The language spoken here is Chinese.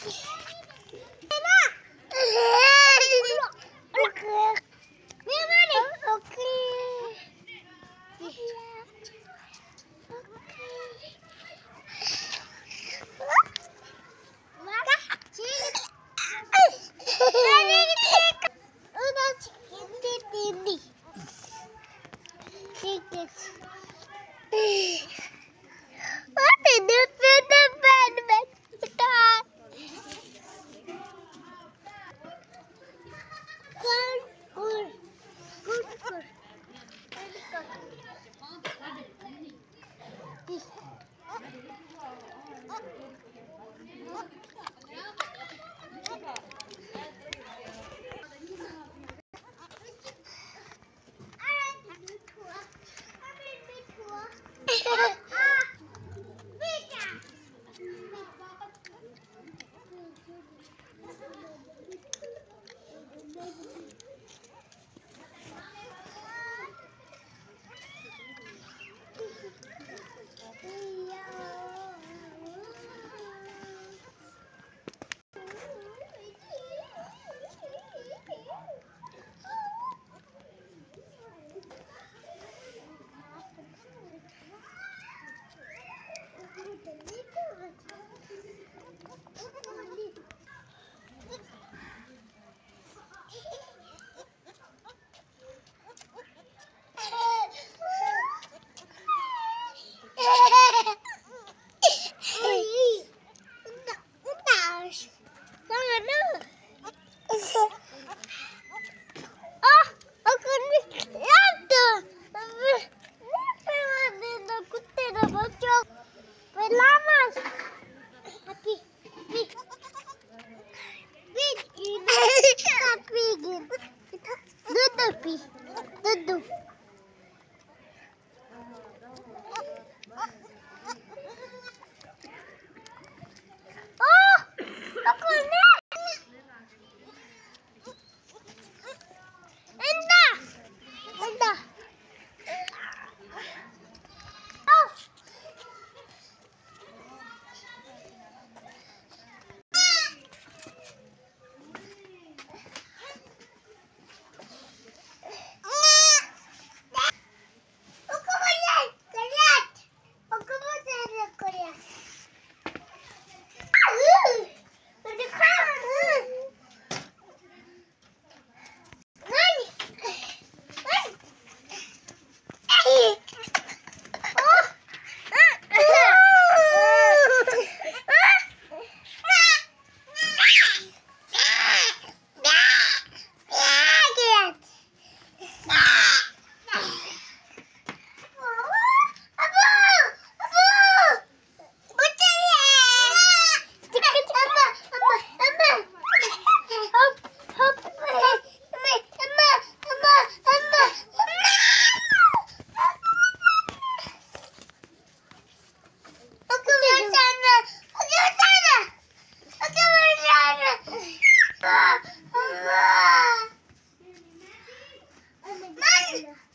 妈妈。啊。我哭。妈妈呢？我哭。妈妈，鸡。啊。妈妈，鸡。妈妈，鸡。我拿鸡给弟弟。鸡给。诶。Opa! Opa! Bye.